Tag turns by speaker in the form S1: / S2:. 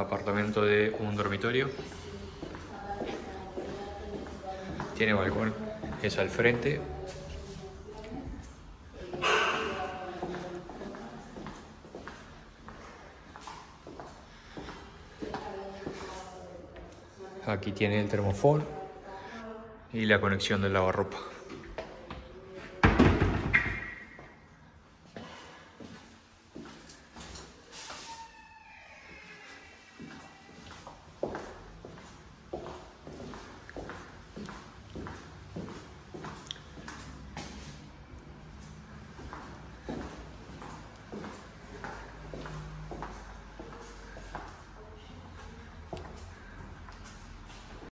S1: apartamento de un dormitorio. Tiene balcón, es al frente. Aquí tiene el termofón y la conexión del lavarropa.